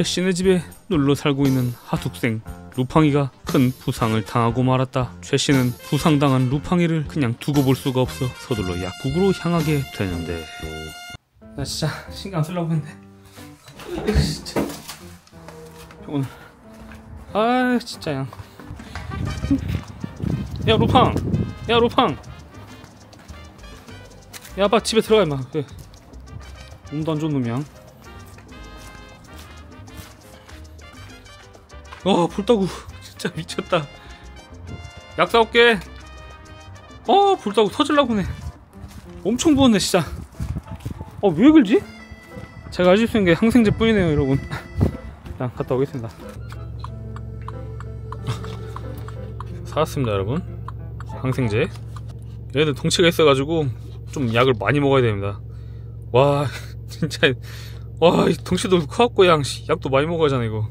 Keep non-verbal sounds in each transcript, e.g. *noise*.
최 씨네 집에 눌러 살고 있는 하숙생 루팡이가 큰 부상을 당하고 말았다. 최 씨는 부상당한 루팡이를 그냥 두고 볼 수가 없어 서둘러 약국으로 향하게 되는데. 나 진짜 신경 안 쓰려고 했는데. 진짜. 오늘 아 진짜 야. 야 루팡, 야 루팡. 야 아빠 집에 들어가 임마. 그래. 몸도 안 좋은 놈이야. 어 불따구. 진짜 미쳤다. 약 사올게 어 불따구 터질라고 네. 엄청 부었네 진짜. 어왜 그러지? 제가 아실 수 있는 게 항생제 뿐이네요 여러분. 일단 갔다 오겠습니다. 사왔습니다 여러분. 항생제. 얘들 덩치가 있어가지고 좀 약을 많이 먹어야 됩니다. 와 *laughs* 진짜. 와이 덩치도 커갖고 양 약도 많이 먹어야 하잖아 이거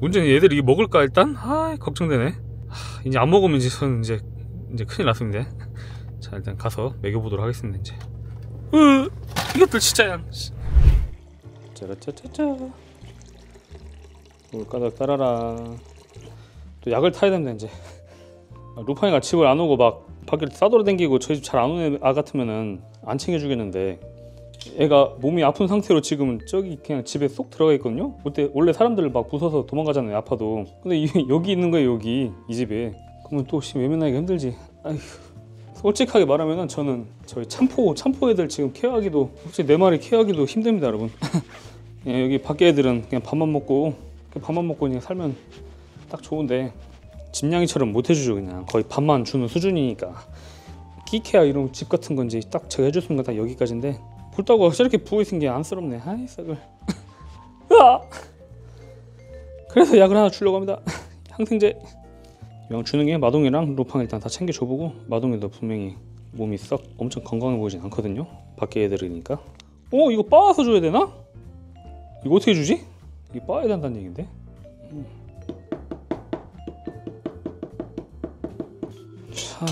문제는 얘들이 이게 먹을까 일단? 아 걱정되네. 하, 이제 안 먹으면 이제 저는 이제 이제 큰일 났습니다. *laughs* 자 일단 가서 먹여보도록 하겠습니다 이제. 으 이것들 진짜 양 짜라짜짜짜. 물가닥 따라라. 또 약을 타야 됩니다 이제. 아, 루팡이가 집을 안 오고 막 밖에 싸돌아다니고 저희 집 잘 안 오는 아 같으면은 안 챙겨주겠는데 애가 몸이 아픈 상태로 지금 저기 그냥 집에 쏙 들어가 있거든요. 그때 원래 사람들을 막 부숴서 도망가잖아요. 아파도. 근데 이, *laughs* 여기 있는 거예요. 여기 이 집에. 그러면 또 혹시 외면하기가 힘들지. 아휴. 솔직하게 말하면은 저는 저희 참포 참포 애들 지금 케어하기도 솔직히 내 말이 케어하기도 힘듭니다, 여러분. *laughs* 예, 여기 밖에 애들은 그냥 밥만 먹고 밥만 먹고 그냥 살면 딱 좋은데 집냥이처럼 못 해주죠 그냥 거의 밥만 주는 수준이니까 끼케야 이런 집 같은 건지 딱 제가 해줄 수 있는 건다 여기까지인데 불타고 저렇게 부어 있는 게 안쓰럽네 아이 썩을! *laughs* 그래서 약을 하나 주려고 합니다 *laughs* 항생제 이왕 주는 게 마동이랑 루팡 일단 다 챙겨줘 보고 마동이도 분명히 몸이 썩 엄청 건강해 보이진 않거든요 밖에 애들이니까 어 이거 빻아서 줘야 되나? 이거 어떻게 주지? 이거 빻아야 된다는 얘긴데 음. 자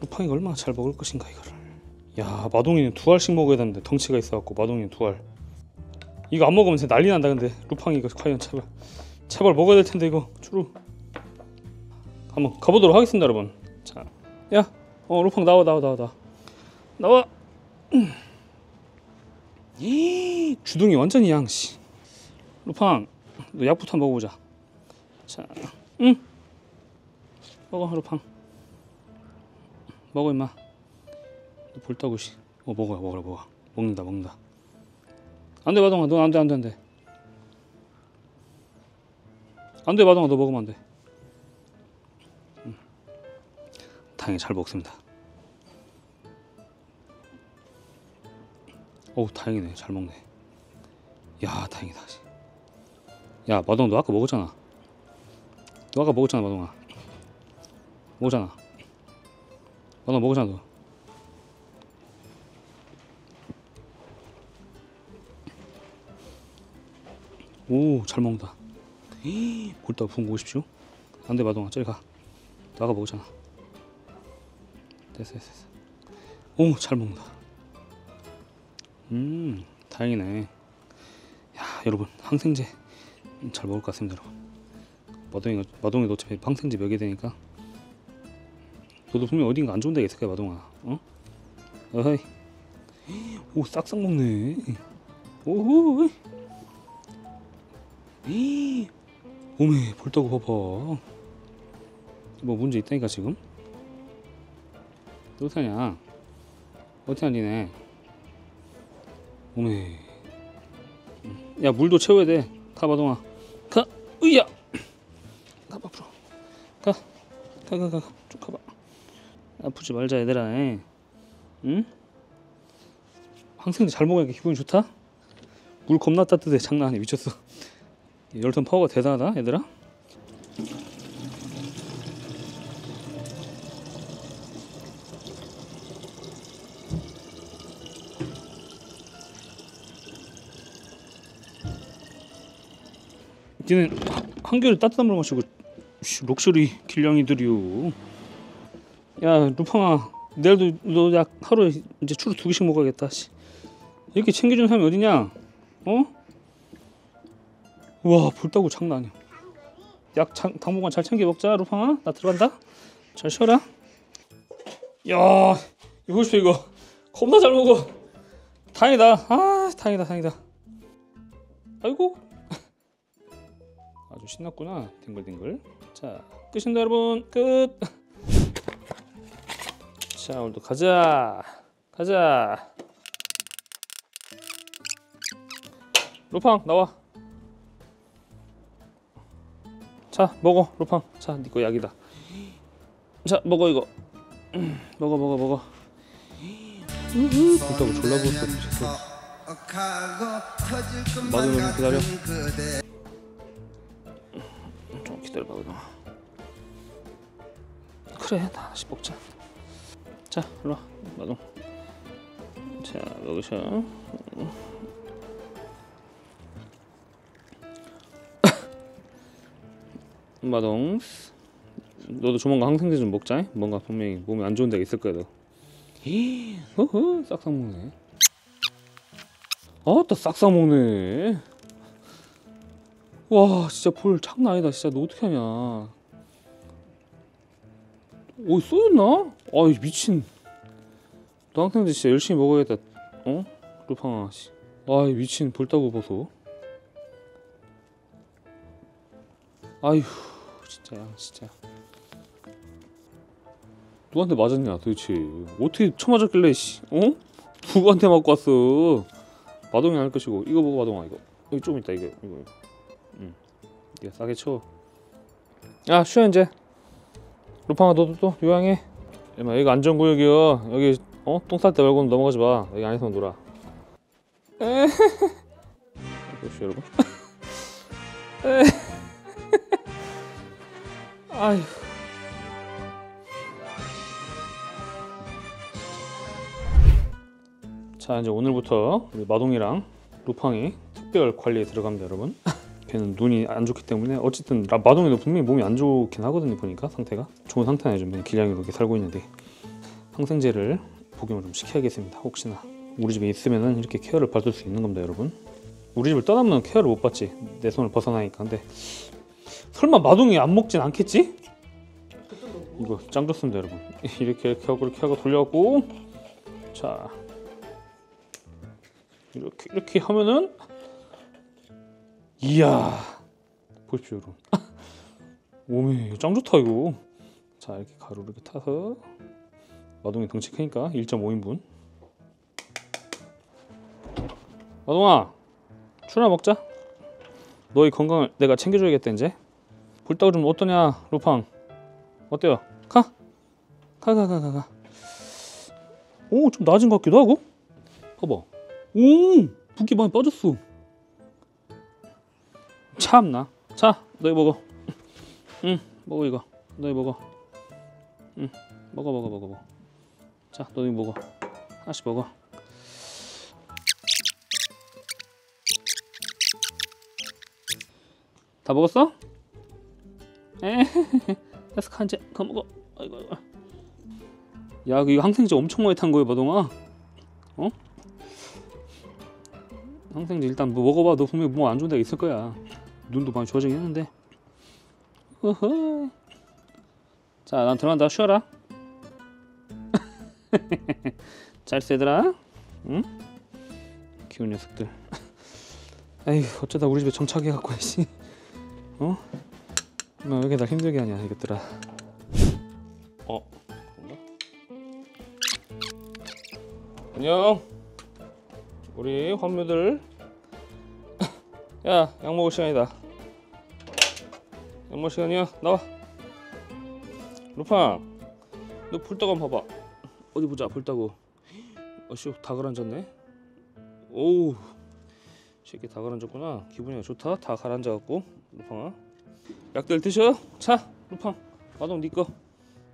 루팡이가 얼마나 잘 먹을 것인가 이거를 야 마동이는 두 알씩 먹어야 되는데 덩치가 있어갖고 마동이는 두알. 이거 안 먹으면 진짜 난리 난다 근데. 루팡이 이거 과연 제발. 제발 먹어야 될 텐데 이거. 주로 한번 가보도록 하겠습니다 여러분. 자야어 루팡 나와 나와 나와 나와. 나와. *clears throat* 이 주둥이 완전히 양씨. 루팡 너 약부터 먹어보자. 자응. 먹어 루팡. 먹어 임마 볼따구 씨. 어 먹어요 먹어라 먹어. 먹는다 먹는다. 안돼 마동아 너 안돼 안돼 안돼. 안돼 마동아 너 먹으면 안 돼. 음. 다행히 잘 먹습니다. 어우 다행이네 잘 먹네. 야 다행이다. 야 마동아 너 아까 먹었잖아. 너 아까 먹었잖아 마동아. 먹었잖아. 마동아 먹었잖아 너. 오, 잘 먹는다. 볼따 부은 거 보십시오. 안 돼, 마동아. 저리 가. 나가 먹잖아. 됐어, 됐어, 됐어. 오, 잘 먹는다. 음, 다행이네. 야, 여러분, 항생제 잘 먹을 것 같습니다, 여러분. 마동이가, 마동이도 어차피 항생제 먹여야 되니까. 너도 분명 어딘가 안 좋은 데가 있을 거야, 마동아. 어? 어이. 오, 싹싹 먹네. 오호. 오메 볼따고 봐봐. 뭐 문제 있다니까 지금? 어떡하냐? 어떻게 안되네? 오메 야 물도 채워야 돼. 가봐동아. 가. 으야! 가 앞으로. 가가 가 가. 쭉 가봐. 아프지 말자 얘들아. 응? 항생제 잘 먹으니까 기분이 좋다? 물 겁나 따뜻해. 장난 아니야. 미쳤어 열턴 파워가 대단하다 얘들아. 니는 한결에 따뜻한 물 마시고 록셔리 길냥이들이요 야 루팡아 내일도 너 약 하루에 이제 추루 두 개씩 먹어야겠다 이렇게 챙겨주는 사람이 어디냐? 어? 우와 불따구 장난 아니야. 약 장, 당분간 잘 챙겨 먹자 루팡아. 나 들어간다. 잘 쉬어라. 야 이거 보십시오 이거. 겁나 잘 먹어. 다행이다. 아 다행이다 다행이다. 아이고. 아주 신났구나 뒹글뒹글. 자 끝입니다 여러분. 끝. 자 오늘도 가자. 가자. 루팡 나와 자 먹어 루팡. 자 니거 약이다. 자 먹어 이거. 음, *clears throat* 먹어 먹어 먹어. 불타고 졸라 부었어 미쳤어 마지막에 좀 기다려. 좀 기다려봐 그동안 그래 나 하나씩 먹자. 자 일로와. 마동 자 먹으셔 마동. 너도 조만간 항생제 좀 먹자. 뭔가 분명히 몸에 안 좋은 데가 있을 거야 너. *gasps* 허허 싹싹 먹네. 아따 싹싹 먹네. 와 진짜 볼 장난 아니다. 진짜 너 어떻게 하냐. 오 쏘였나? 아이 미친. 너 항생제 진짜 열심히 먹어야겠다. 어? 루팡아 씨. 아이 미친. 볼따구 보소. 아휴 진짜야 진짜. 누구한테 맞았냐 도대체? 어떻게 쳐맞았길래 씨? 어? 누구한테 맞고 왔어? 마동이 아닐 것이고 이거 보고 마동아 이거. 여기 좀 있다 이거 이거. 응. 이거 싸게 쳐야 쉬어 이제. 루팡아 너도 또 요양해. 엄마 여기 안전구역이여 여기 어? 똥 쌀 때 말고는 넘어가지 마. 여기 안에서만 놀아. 에. 보시오 여러분. 에 아휴. 자 이제 오늘부터 우리 마동이랑 루팡이 특별 관리에 들어갑니다 여러분. *laughs* 걔는 눈이 안 좋기 때문에 어쨌든 라- 마동이도 분명히 몸이 안 좋긴 하거든요 보니까 상태가. 좋은 상태는 좀 그냥 길냥이로 이렇게 살고 있는데 항생제를 복용을 좀 시켜야겠습니다 혹시나. 우리 집에 있으면은 이렇게 케어를 받을 수 있는 겁니다 여러분. 우리 집을 떠나면 케어를 못 받지. 내 손을 벗어나니까. 근데 설마 마동이 안 먹진 않겠지? 이거 짱 좋습니다 여러분. *laughs* 이렇게 이렇게 하고 이렇게 하고 돌려갖고. 자. 이렇게 이렇게 하면은. 이야. 보십시오 여러분. *laughs* 오메 짱 좋다 이거. 자 이렇게 가루 이렇게 타서. 마동이 덩치 크니까 1.5인분. 마동아 추나 먹자. 너의 건강을 내가 챙겨줘야겠다 이제 불닭 좀 어떠냐 루팡? 어때요? 가? 가 가 가 가가. 오 좀 낮은 것 같기도 하고? 봐봐. 오 붓기 많이 빠졌어. 참나. 자 너희 먹어. 응 먹어 이거. 너희 먹어. 응 먹어 먹어 먹어 먹어. 자 너희 먹어. 하나씩 먹어. 다 먹었어? 에? 그래서 한제 그거 먹어. 아이고 아이고. 야 이거 항생제 엄청 많이 탄 거야 마동아. 어? 항생제 일단 뭐 먹어봐 너 분명히 뭐 안 좋은 데가 있을 거야. 눈도 많이 좋아지긴 했는데. 어허. 자난 들어간다. 쉬어라. *laughs* 잘 쓰더라. 응? 귀여운 녀석들. *laughs* 에휴 어쩌다 우리 집에 정착해갖고 씨. 어? 너왜 이렇게 날 힘들게 하냐 이것들아 어? 그런가? 안녕 우리 환묘들 *laughs* 야, 약 먹을 시간이다. 약 먹을 시간이야. 나와. 루팡, 너 불따구 한번 봐봐. 어디 보자, 불따구. 어씨, 다 가라앉았네. 오우, 새끼 다 가라앉았구나. 기분이 좋다. 다 가라앉아갖고. 루팡아. 약들 드셔. 자, 루팡. 마동 네 거.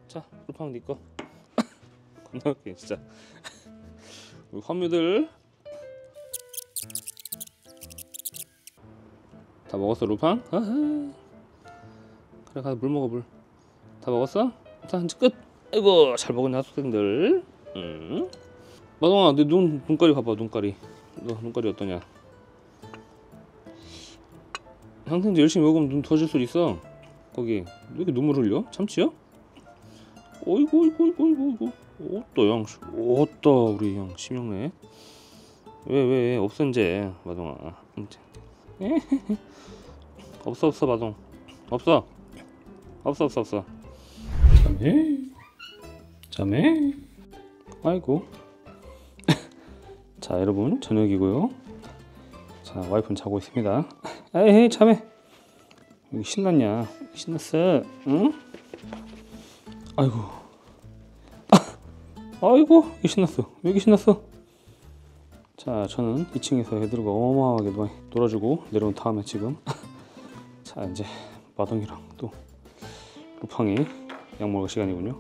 자, 루팡 네 거. *laughs* 겁나 웃겨, 진짜. *laughs* 우리 환묘들 다 먹었어 루팡? 아하. 그래 가서 물 먹어 물. 다 먹었어? 자 이제 끝. 아이고 잘 먹었네 학생들. 응. 마동아 내 눈 눈깔이 봐봐 눈깔이. 너 눈깔이 어떠냐? 항생제 열심히 먹으면 눈 터질 수도 있어. 거기. 왜 이렇게 눈물 흘려? 참치야? 어이구 어이구 어이구 어이구 어따 양 어따 우리 형 심형래. 왜왜 없어 이제. 마동아. 이제. *laughs* 없어 없어 마동. 없어. 없어 없어 없어. 자매 자매 아이고. *laughs* 자 여러분. 저녁이고요. 자 와이프는 자고 있습니다 에이 자매 여기 신났냐? 신났어. 응? 아이고. 아이고 이 신났어. 왜 이렇게 신났어. 자 저는 2층에서 애들과 어마어마하게 놀아주고 내려온 다음에 지금 *laughs* 자 이제 마동이랑 또 루팡이 약 먹을 시간이군요.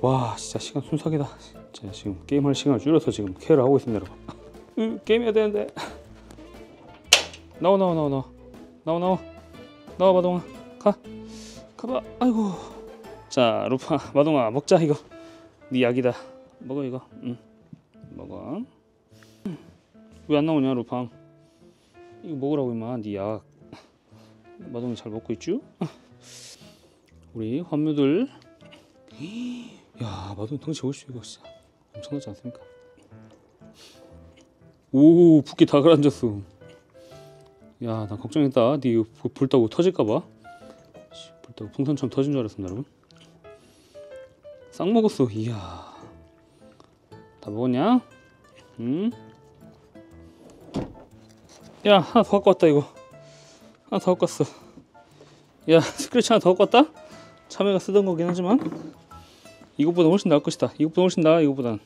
와 진짜 시간 순삭이다. 제가 지금 게임할 시간을 줄여서 지금 케어를 하고 있습니다 여러분. 으, 게임해야 되는데. 나와 나와 나와 나와 나와 나와. 나와 마동아. 가. 가봐. 아이고. 자 루팡 *laughs* 마동아 먹자 이거. 네 약이다. 먹어 이거. 응. 먹어. 왜안 나오냐 루팡 이거 먹으라고 임마. 네약. 마동이 잘 먹고 있쥬? *laughs* 우리 환무들. *gasps* 야 마동 덩치 보십시오 이거 진짜. 엄청나지 않습니까? 오 붓기 다 가라앉았어 야 나 걱정했다. 네 이거 불- 불 타고 터질까봐. 씨, 불 타고 풍선처럼 터진 줄 알았습니다 여러분. 싹 먹었어. 이야. 다 먹었냐? 응? 야 하나 더 갖고 왔다 이거. 하나 더 갖고 왔어. 야 스크래치 하나 더 갖고 왔다? 참외가 쓰던 거긴 하지만. 이것보다 훨씬 나을 것이다. 이것보다 훨씬 나아 이것보단.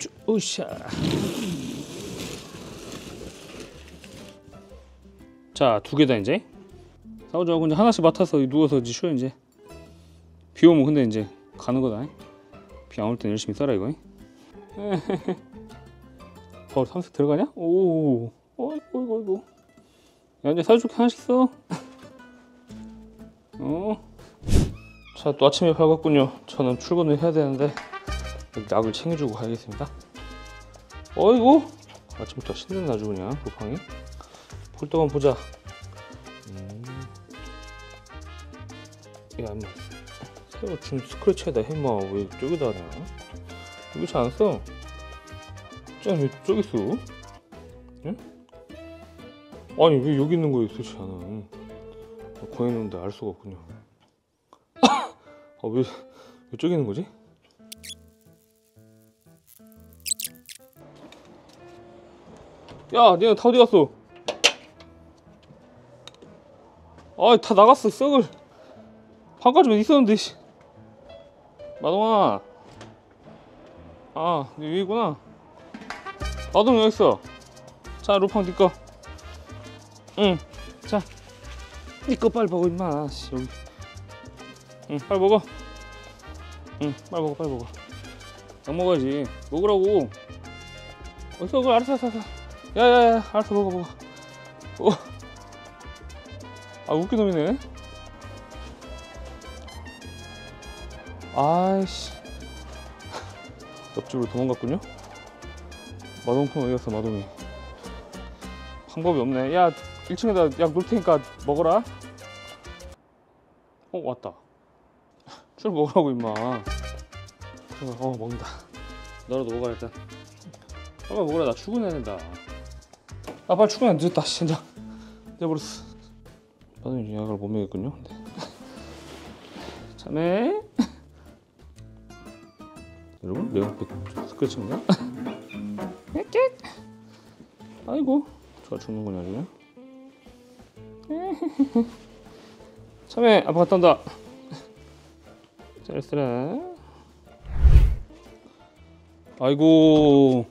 쭈, 으쌰 자 두 개다 이제. 싸우지 말고 이제 하나씩 맡아서 누워서 이제 쉬어 이제. 비 오면 근데 이제 가는 거다. 비 안 올 땐 열심히 살아 이거. *laughs* 어 삼색 들어가냐? 오 어이구 어이구 어이구. 야 이제 사줄게 하나씩 써 *laughs* 어. 자 또 아침에 밝았군요. 저는 출근을 해야 되는데 약을 챙겨주고 가야겠습니다. 어이구. 아침부터 신났나 아주 그냥 루팡이 볼 동안 보자 음. 야 임마 새로 준 스크래치에다 해마 왜 저기다 하냐 여기 잘안 써? 짠왜 저기 있어? 응? 아니 왜 여기 있는 거예요 도대체 나는 고에 있는데 알 수가 없군요 아왜 왜 저기 있는 거지? 야 니네 다 어디 갔어? 아다 나갔어 썩을 방까지만 있었는데 씨. 마동아 아, 네 위구나. 마동 여기 있어. 자, 루팡 네 거. 응. 자, 네거 빨리 먹어 임마. 씨, 여기. 응, 빨리 먹어. 응, 빨리 먹어, 빨리 먹어. 약 먹어야지. 먹으라고. 어서 알았어, 알았어, 알았어. 야야야, 알았어, 먹어, 먹어. 어. 아, 웃긴 놈이네. 아이씨. *laughs* 옆집으로 도망갔군요. 마동풍 어디 갔어 마동이? 방법이 없네. 야 1층에다 약 놓을 테니까 먹어라. 어 왔다. *laughs* 술 먹으라고 임마. 어, 어 먹는다. 너라도 먹어야 일단. 빨리 먹으라 나 출근해야 된다. 아 빨리 출근 안 늦었다 진짜. 내버렸어. 마동이 약을 못 먹겠군요. 네. *laughs* 자네. *laughs* 여러분 내가 스크래치인가? *laughs* 아이고 좋아 죽는 거냐 지금 참외 아빠 갔다 온다 쌀쌀해 아이고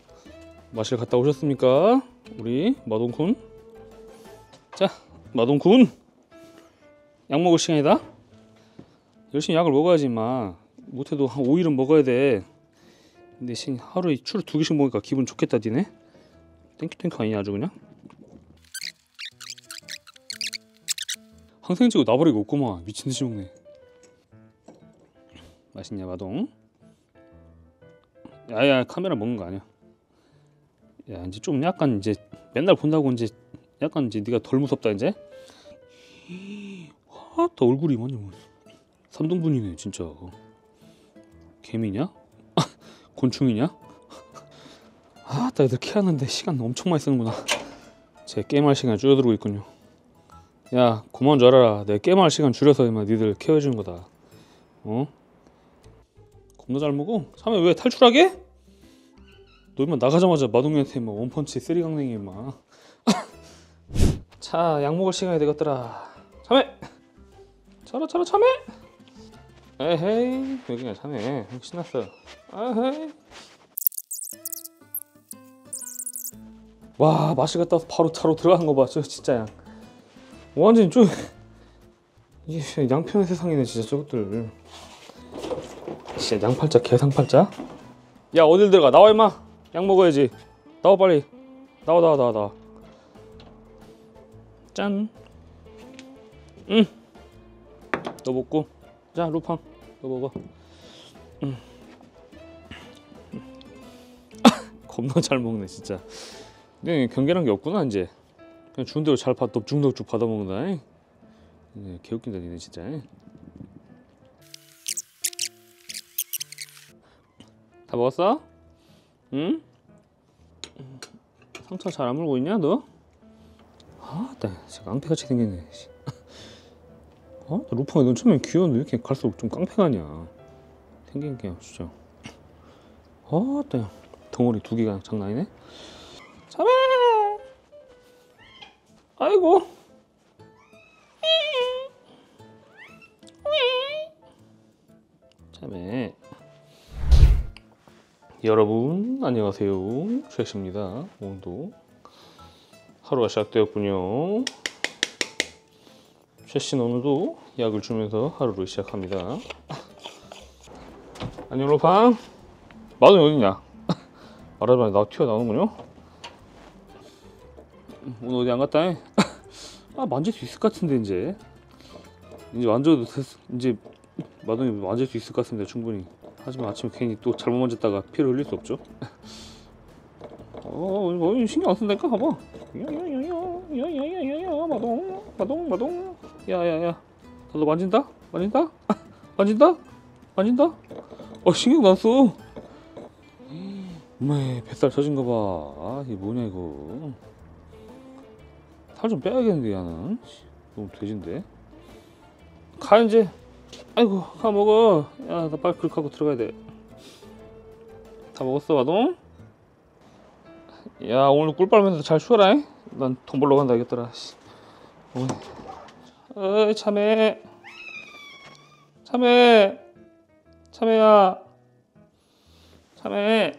마실 갔다 오셨습니까 우리 마동군 자 마동군 약 먹을 시간이다? 열심히 약을 먹어야지 임마. 못해도 한 5일은 먹어야 돼. 근데 신 하루에 츄르 두 개씩 먹으니까 기분 좋겠다 니네? thank you thank you 아니냐 아주 그냥? 항생제고 나버리고 없구만. 미친듯이 먹네. 맛있냐 마동? 야야 카메라 먹는 거 아니야? 야 이제 좀 약간 이제 맨날 본다고 이제 약간 이제 네가 덜 무섭다 이제 와또 얼굴이 완전 삼등분이네 진짜 개미냐? *laughs* 곤충이냐? 아나 애들 키하는데 시간 엄청 많이 쓰는구나 제 게임할 시간 줄어들고 있군요 야 고마운 줄 알아라 내 게임할 시간 줄여서 임마 니들 케어해주는 거다 어? 겁나 잘 먹어 참에 왜 탈출하게? 너 임마 나가자마자 마동이한테 막 원펀치 쓰리강냉이 임마 *laughs* 자, 약 먹을 시간이 되겠더라. 참외. 차라 차라 참외. 에헤이, 여기가 참외. 신났어. 에헤이. 와, 맛이 갔다 와서 바로 차로 들어간 거 봐. 저 진짜 양. 완전 좀 이게 양편의 세상이네 진짜 저것들. 진짜 양팔자 개상팔자. 야 어딜 들어가 나와 임마. 약 먹어야지. 나와 빨리. 나와 나와 나와 나와. 짠. 응. 너 먹고. 자, 루팡. 너 먹어. 응. 겁나 잘 먹네, 진짜. 근데 경계란 게 없구나, 이제. 그냥 주는 대로 잘 받, 넙죽넙죽 받아 먹는다. 네, 개웃긴다, 니네 진짜. 다 먹었어? 응? 상처 잘 안 물고 있냐, 너? 아따 진짜 깡패같이 생겼네 씨. 어? 루팡이 넌 처음엔 귀여웠는데 왜 이렇게 갈수록 좀 깡패가냐? 생긴 게 진짜. 아따 덩어리 두 개가 장난 이네? 참해 아이고. 참해 여러분 안녕하세요. 최씨입니다. 오늘도 하루가 시작되었군요. 최신 오늘도 약을 주면서 하루를 시작합니다. 안녕 로팡 마동이 어딨냐? 말하자마자 *laughs* 나 튀어나오는군요. 음, 오늘 어디 안 갔다? *laughs* 아 만질 수 있을 것 같은데 이제 이제 만져도 됐, 이제 마동이 만질 수 있을 것 같은데 충분히. 하지만 아침에 괜히 또 잘못 만졌다가 피를 흘릴 수 없죠. 어, 신경 안 쓴다니까 봐봐. 야야야야 야야야야 마동 마동 마동 야야야 너 만진다 만진다 *laughs* 만진다 만진다 어 신경 안 써. 엄마 뱃살 젖은 거 봐. 아 이게 뭐냐 이거. 살 좀 빼야겠는데 야는 너무 돼진데. 가 이제. 아이고 가 먹어. 야 나 빨리 그렇게 하고 들어가야 돼. 다 먹었어 마동? 야 오늘 꿀 빨면서 잘 쉬어라 난돈 벌러 간다 겠더라 어이 참외 참외 참외야. 참외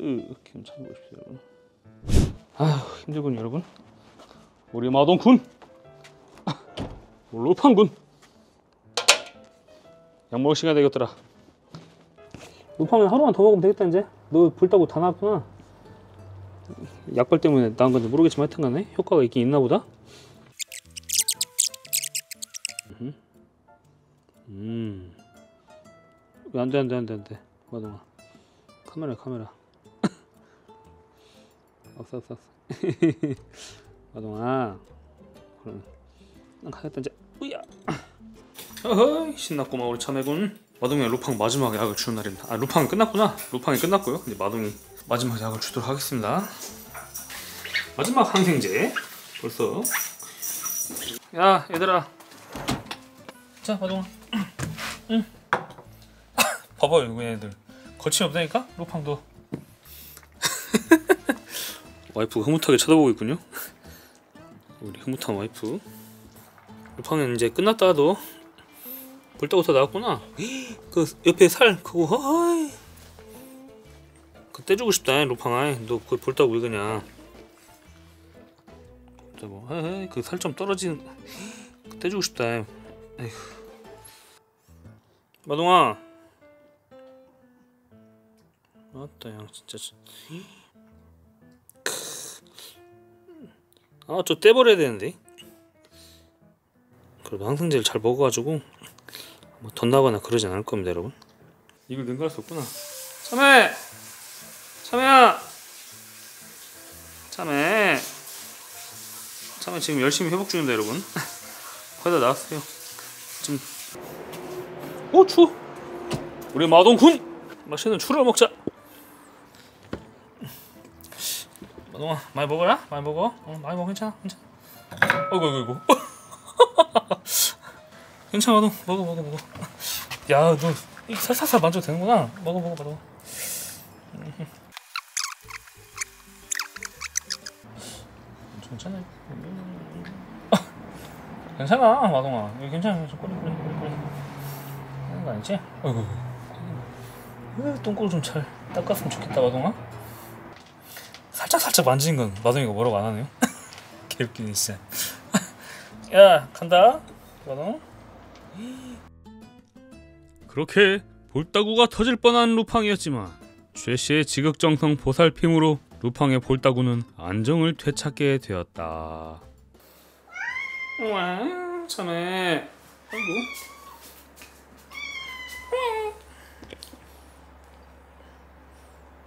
으 괜찮은 것이죠 여러분 아휴 힘들군 여러분. 우리 마동군 *laughs* 로판군. 약 먹을 시간 되겠더라. 루팡은 하루만 더 먹으면 되겠다 이제. 너 불타고 다 나왔구나 약발 때문에 나은 건지 모르겠지만 하여튼 간에 효과가 있긴 있나 보다 음. 왜 안돼 안돼 안돼 안돼 마동아 카메라 카메라 *laughs* 없어 없어 없어 *laughs* 마동아 그럼 난 가겠다 이제 으야 어허이 신났구만 우리 참외군 마동이 루팡 마지막 약을 주는 날입니다. 아 루팡은 끝났구나. 루팡이 끝났고요. 이제 마동이 마지막 약을 주도록 하겠습니다. 마지막 항생제 벌써. 야 얘들아. 자 마동아. 응. *coughs* 봐봐요 이거 얘들 거침 없다니까 루팡도. *laughs* 와이프가 흐뭇하게 쳐다보고 있군요. 우리 흐뭇한 와이프. 루팡은 이제 끝났다도 벌떡부터 나왔구나. *gasps* 그 옆에 살 그거 어이. 그 떼주고 싶다 루팡아. 너그 볼따고 왜 그냐? 볼따고. 그 살 좀 떨어진. 그 떼주고 싶다. 에휴. 마동아. 맞다 양 진짜. 아저 떼버려야 되는데. 그래도 항생제를 잘 먹어가지고 뭐 덧나거나 그러진 않을 겁니다 여러분 이걸 능가할 수 없구나 참외 참외야 참외 참에 지금 열심히 회복 중인데 여러분. *laughs* 거의 다 나왔어요. 지금 오 추워 우리 마동군 맛있는 추를 먹자. 마동아 많이 먹어라? 많이 먹어? 어, 많이 먹어 괜찮아 괜찮아. 어이구 어이구 *laughs* 괜찮아 마동. 먹어 먹어 먹어. 야너 살살살 만져도 되는구나. 먹어 먹어 먹어. 괜찮아 괜찮아 마동아. 이거 괜찮아 괜찮아. 꼬리 꼬리 꼬리 꼬리 하는 거 아니지? 어이구 왜 똥꼬를 좀 잘 닦았으면 좋겠다 마동아? 살짝 살짝 만지는 건 마동이가 뭐라고 안 하네요? *laughs* 개웃기네 진짜. *laughs* 야 간다 마동. 그렇게 볼따구가 터질 뻔한 루팡이었지만 최씨의 지극정성 보살핌으로 루팡의 볼따구는 안정을 되찾게 되었다. 와 참해. 아이고.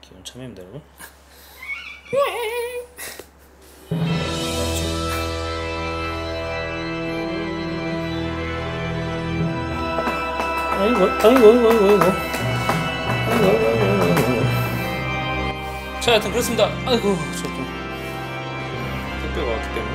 귀여운 참입니다 여러분. 아이고 아이고 아이고 아이고 아이고 아이고 아이고 아이고 자 하여튼 그렇습니다 아이고 저좀 택배가 왔기 때문에